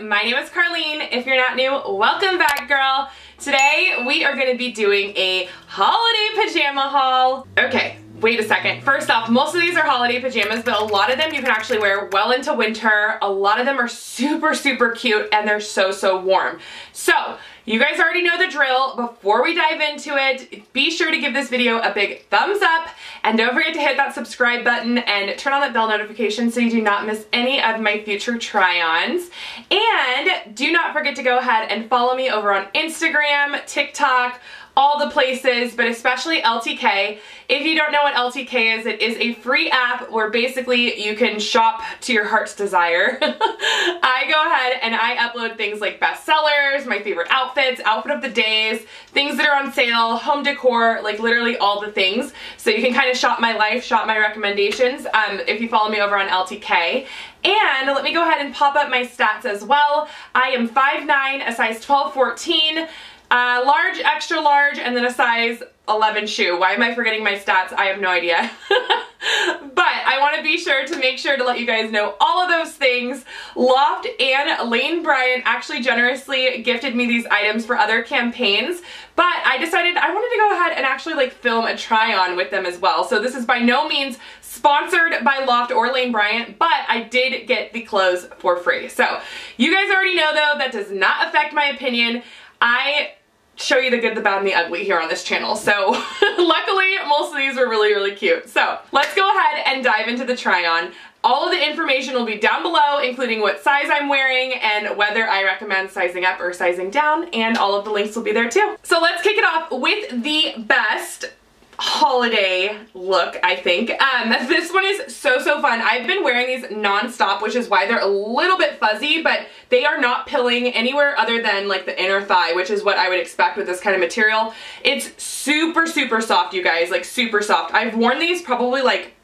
my name is Carlene. If you're not new, welcome back, girl. Today, we are gonna be doing a holiday pajama haul. Okay, wait a second. First off, most of these are holiday pajamas, but a lot of them you can actually wear well into winter. A lot of them are super, super cute, and they're so, so warm. So, you guys already know the drill. Before we dive into it, be sure to give this video a big thumbs up and don't forget to hit that subscribe button and turn on that bell notification so you do not miss any of my future try-ons. And do not forget to go ahead and follow me over on Instagram, TikTok, all the places, but especially LTK. If you don't know what LTK is, it is a free app where basically you can shop to your heart's desire. I go ahead and I upload things like bestsellers, my favorite outfits, outfit of the days, things that are on sale, home decor, like literally all the things. So you can kind of shop my life, shop my recommendations um, if you follow me over on LTK. And let me go ahead and pop up my stats as well. I am 5'9", a size 12, 14, uh, large, extra large, and then a size 11 shoe. Why am I forgetting my stats? I have no idea. but I want to be sure to make sure to let you guys know all of those things. Loft and Lane Bryant actually generously gifted me these items for other campaigns, but I decided I wanted to go ahead and actually like film a try on with them as well. So this is by no means sponsored by Loft or Lane Bryant, but I did get the clothes for free. So you guys already know though, that does not affect my opinion. I show you the good, the bad, and the ugly here on this channel. So luckily, most of these were really, really cute. So let's go ahead and dive into the try-on. All of the information will be down below, including what size I'm wearing and whether I recommend sizing up or sizing down, and all of the links will be there too. So let's kick it off with the best holiday look, I think. Um, this one is so, so fun. I've been wearing these non-stop, which is why they're a little bit fuzzy, but they are not pilling anywhere other than like the inner thigh, which is what I would expect with this kind of material. It's super, super soft, you guys, like super soft. I've worn these probably like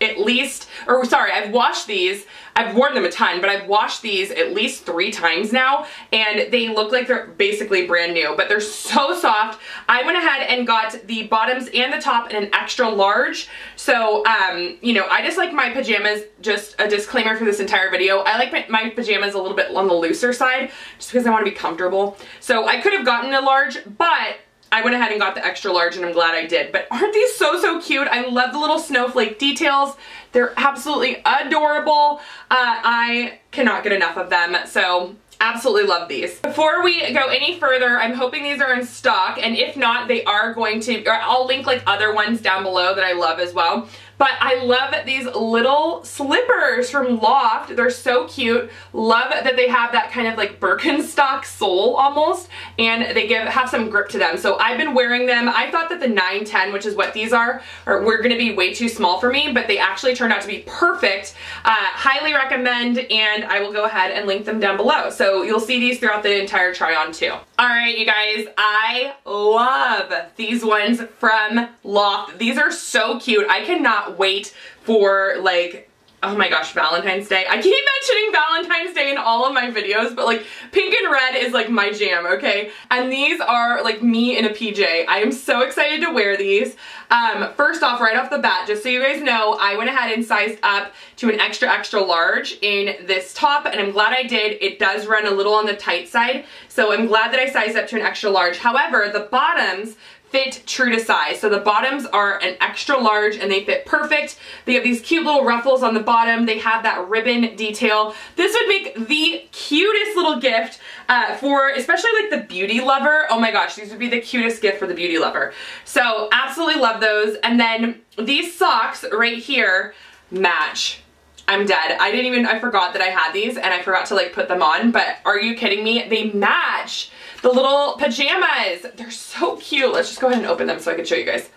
at least, or sorry, I've washed these, I've worn them a ton, but I've washed these at least three times now, and they look like they're basically brand new, but they're so soft. I went ahead and got the bottoms and the top in an extra large, so, um, you know, I just like my pajamas, just a disclaimer for this entire video, I like my, my pajamas a little bit on the looser side, just because I want to be comfortable. So I could have gotten a large, but I went ahead and got the extra large and I'm glad I did. But aren't these so, so cute? I love the little snowflake details. They're absolutely adorable. Uh, I cannot get enough of them. So absolutely love these. Before we go any further, I'm hoping these are in stock and if not, they are going to, I'll link like other ones down below that I love as well. But I love these little slippers from Loft. They're so cute. Love that they have that kind of like Birkenstock sole almost and they give have some grip to them. So I've been wearing them. I thought that the 910, which is what these are, are were going to be way too small for me, but they actually turned out to be perfect. Uh, highly recommend and I will go ahead and link them down below. So you'll see these throughout the entire try on too. Alright you guys, I love these ones from Loft. These are so cute. I cannot wait for like oh my gosh, Valentine's Day. I keep mentioning Valentine's Day in all of my videos, but like pink and red is like my jam, okay? And these are like me in a PJ. I am so excited to wear these. Um, first off, right off the bat, just so you guys know, I went ahead and sized up to an extra, extra large in this top, and I'm glad I did. It does run a little on the tight side, so I'm glad that I sized up to an extra large. However, the bottoms fit true to size. So the bottoms are an extra large and they fit perfect. They have these cute little ruffles on the bottom. They have that ribbon detail. This would make the cutest little gift uh, for especially like the beauty lover. Oh my gosh, these would be the cutest gift for the beauty lover. So absolutely love those. And then these socks right here match. I'm dead. I didn't even, I forgot that I had these and I forgot to like put them on, but are you kidding me? They match. The little pajamas, they're so cute. Let's just go ahead and open them so I can show you guys.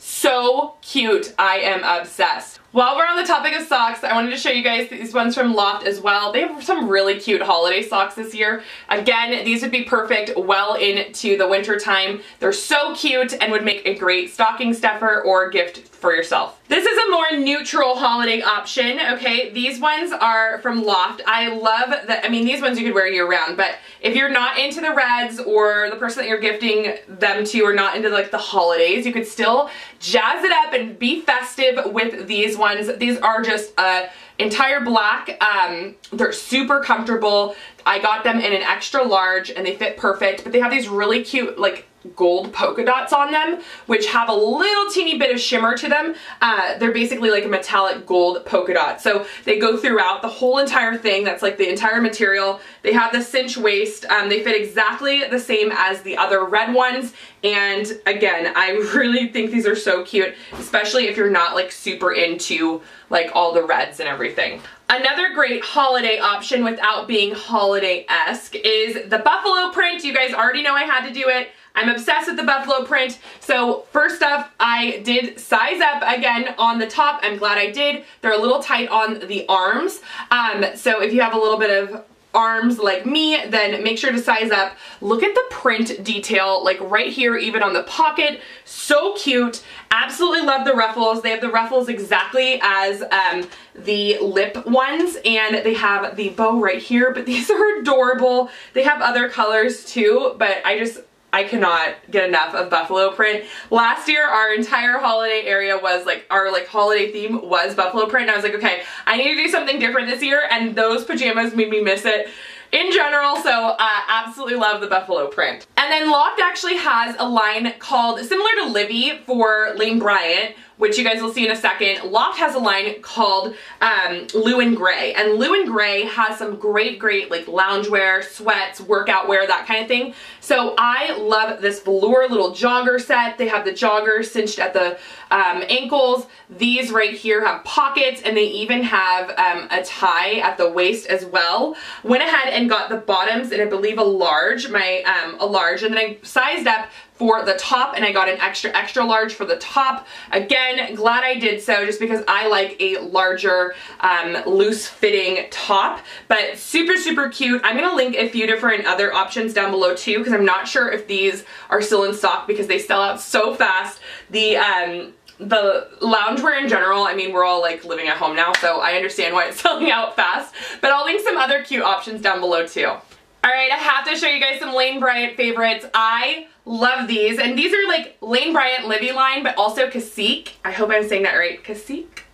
So cute. I am obsessed. While we're on the topic of socks, I wanted to show you guys these ones from Loft as well. They have some really cute holiday socks this year. Again, these would be perfect well into the winter time. They're so cute and would make a great stocking stuffer or gift for yourself. This is a more neutral holiday option, okay? These ones are from Loft. I love that, I mean, these ones you could wear year round, but if you're not into the reds or the person that you're gifting them to or not into like the holidays, you could still jazz it up and be festive with these ones. These are just a entire black. Um, they're super comfortable. I got them in an extra large and they fit perfect, but they have these really cute like gold polka dots on them, which have a little teeny bit of shimmer to them. Uh, they're basically like a metallic gold polka dot. So they go throughout the whole entire thing. That's like the entire material. They have the cinch waist. Um, they fit exactly the same as the other red ones. And again, I really think these are so cute, especially if you're not like super into like all the reds and everything. Another great holiday option without being holiday-esque is the buffalo print. You guys already know I had to do it. I'm obsessed with the buffalo print. So first up, I did size up again on the top. I'm glad I did. They're a little tight on the arms. Um, so if you have a little bit of arms like me, then make sure to size up. Look at the print detail, like right here, even on the pocket. So cute. Absolutely love the ruffles. They have the ruffles exactly as um, the lip ones, and they have the bow right here, but these are adorable. They have other colors too, but I just, I cannot get enough of buffalo print. Last year, our entire holiday area was like, our like holiday theme was buffalo print. And I was like, okay, I need to do something different this year. And those pajamas made me miss it in general, so uh, absolutely love the buffalo print. And then Loft actually has a line called, similar to LIVI for Lane Bryant, which you guys will see in a second. Loft has a line called um, Lou & Grey, and Lou & Grey has some great, great like loungewear, sweats, workout wear, that kind of thing. So I love this velour little jogger set. They have the joggers cinched at the um, ankles. These right here have pockets, and they even have um, a tie at the waist as well. Went ahead and got the bottoms in, I believe, a large, my um, a large, and then I sized up for the top and I got an extra extra large for the top. Again, glad I did so just because I like a larger um, loose fitting top, but super, super cute. I'm gonna link a few different other options down below too because I'm not sure if these are still in stock because they sell out so fast. The um, the loungewear in general, I mean, we're all like living at home now, so I understand why it's selling out fast, but I'll link some other cute options down below too. All right, I have to show you guys some Lane Bryant favorites. I love these, and these are like Lane Bryant LIVI line, but also Cacique. I hope I'm saying that right. Cacique?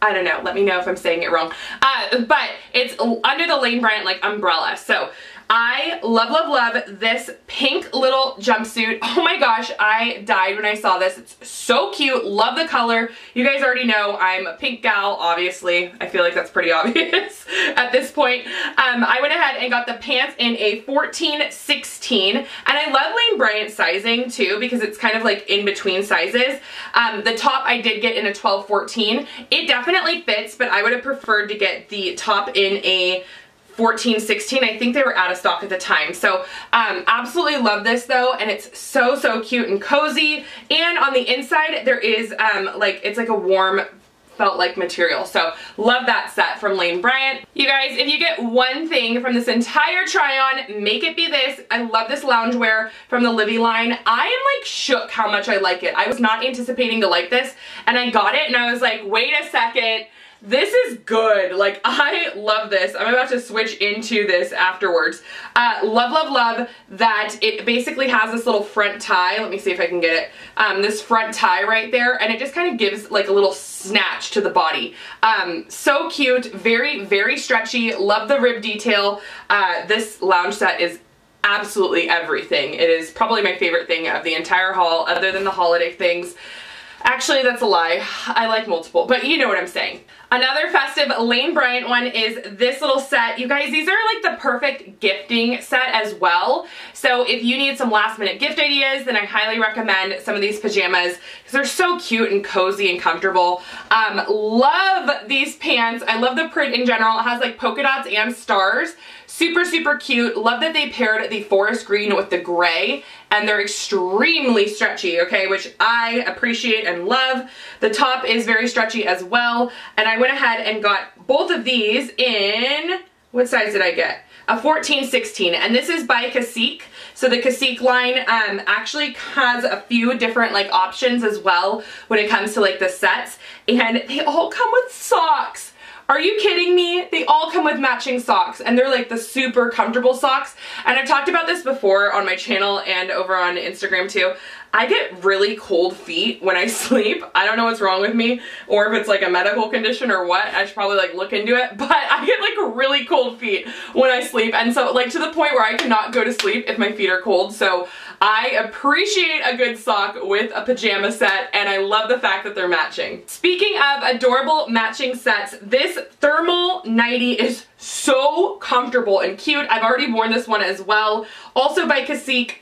I don't know. Let me know if I'm saying it wrong. Uh, but it's under the Lane Bryant like umbrella. So I love, love, love this pink little jumpsuit. Oh my gosh, I died when I saw this. It's so cute. Love the color. You guys already know I'm a pink gal, obviously. I feel like that's pretty obvious at this point. Um, I went ahead and got the pants in a 14-16, and I love Lane Bryant sizing too because it's kind of like in between sizes. Um, the top I did get in a 12-14. It definitely fits, but I would have preferred to get the top in a 14, 16. I think they were out of stock at the time. So um, absolutely love this though. And it's so, so cute and cozy. And on the inside, there is um, like, it's like a warm felt like material. So love that set from Lane Bryant. You guys, if you get one thing from this entire try on, make it be this. I love this loungewear from the LIVI line. I am like shook how much I like it. I was not anticipating to like this and I got it and I was like, wait a second. This is good. Like, I love this. I'm about to switch into this afterwards. Uh, love, love, love that it basically has this little front tie. Let me see if I can get it. Um, this front tie right there, and it just kind of gives like a little snatch to the body. Um, so cute, very, very stretchy. Love the rib detail. Uh, this lounge set is absolutely everything. It is probably my favorite thing of the entire haul, other than the holiday things. Actually, that's a lie. I like multiple, but you know what I'm saying. Another festive Lane Bryant one is this little set. You guys, these are like the perfect gifting set as well. So if you need some last minute gift ideas, then I highly recommend some of these pajamas because they're so cute and cozy and comfortable. Um, love these pants. I love the print in general. It has like polka dots and stars. Super, super cute. Love that they paired the forest green with the gray and they're extremely stretchy, okay, which I appreciate and love. The top is very stretchy as well, and I went ahead and got both of these in, what size did I get? A 14, 16, and this is by Cacique. So the Cacique line um, actually has a few different like options as well when it comes to like the sets, and they all come with socks. Are you kidding me? They all come with matching socks and they're like the super comfortable socks. And I've talked about this before on my channel and over on Instagram too. I get really cold feet when I sleep. I don't know what's wrong with me or if it's like a medical condition or what. I should probably like look into it. But I get like really cold feet when I sleep. And so like to the point where I cannot go to sleep if my feet are cold. So I appreciate a good sock with a pajama set and I love the fact that they're matching. Speaking of adorable matching sets, this thermal nightie is so comfortable and cute. I've already worn this one as well. Also by Cacique.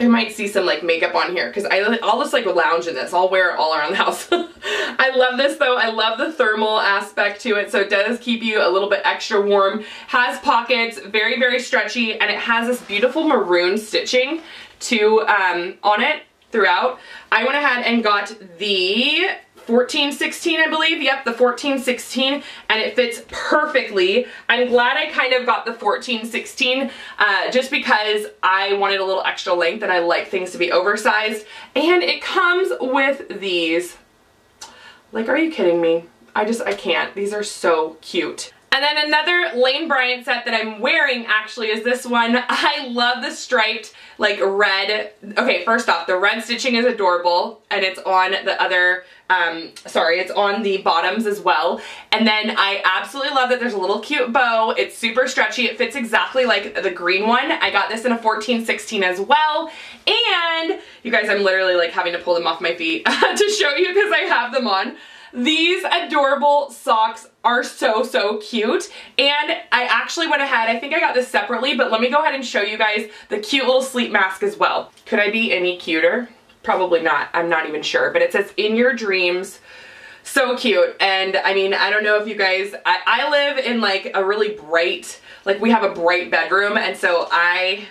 You might see some like makeup on here because I'll just like lounge in this. I'll wear it all around the house. I love this though. I love the thermal aspect to it. So it does keep you a little bit extra warm. Has pockets, very, very stretchy, and it has this beautiful maroon stitching to um, on it throughout. I went ahead and got the 1416 I believe, yep, the 1416, and it fits perfectly. I'm glad I kind of got the 1416 uh, just because I wanted a little extra length and I like things to be oversized. And it comes with these. Like, are you kidding me? I just, I can't. These are so cute. And then another Lane Bryant set that I'm wearing actually is this one. I love the striped like red. Okay, first off, the red stitching is adorable and it's on the other, um, sorry, it's on the bottoms as well. And then I absolutely love that there's a little cute bow. It's super stretchy. It fits exactly like the green one. I got this in a 1416 as well. And you guys, I'm literally like having to pull them off my feet to show you because I have them on. These adorable socks are so, so cute. And I actually went ahead, I think I got this separately, but let me go ahead and show you guys the cute little sleep mask as well. Could I be any cuter? Probably not. I'm not even sure. But it says, in your dreams, so cute and I mean I don't know if you guys I, I live in like a really bright like we have a bright bedroom and so I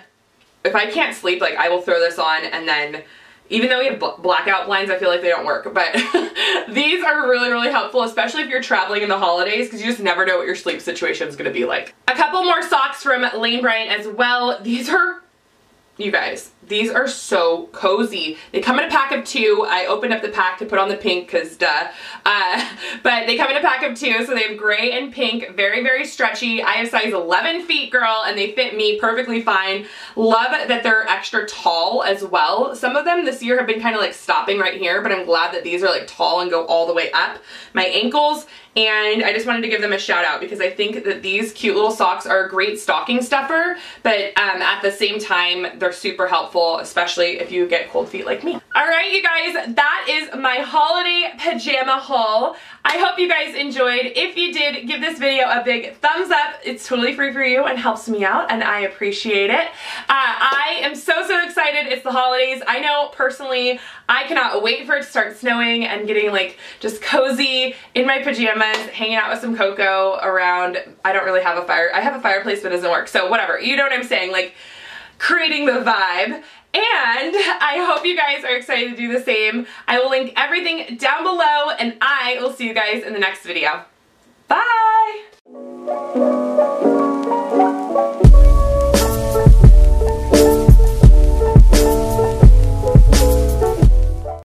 if I can't sleep like I will throw this on and then even though we have blackout blinds, I feel like they don't work, but these are really, really helpful, especially if you're traveling in the holidays, because you just never know what your sleep situation is going to be like. A couple more socks from Lane Bryant as well. These are you guys, these are so cozy. They come in a pack of two. I opened up the pack to put on the pink because duh. Uh, but they come in a pack of two, so they have gray and pink. Very, very stretchy. I have size 11 feet, girl, and they fit me perfectly fine. Love that they're extra tall as well. Some of them this year have been kind of like stopping right here, but I'm glad that these are like tall and go all the way up. My ankles and I just wanted to give them a shout out because I think that these cute little socks are a great stocking stuffer, but um, at the same time, they're super helpful, especially if you get cold feet like me. All right, you guys, that is my holiday pajama haul. I hope you guys enjoyed. If you did, give this video a big thumbs up. It's totally free for you and helps me out, and I appreciate it. Uh, I am so, so excited. It's the holidays. I know, personally, I cannot wait for it to start snowing and getting, like, just cozy in my pajamas, hanging out with some cocoa around. I don't really have a fire. I have a fireplace, but it doesn't work, so whatever. You know what I'm saying? Like, creating the vibe. And I hope you guys are excited to do the same. I will link everything down below and I will see you guys in the next video. Bye!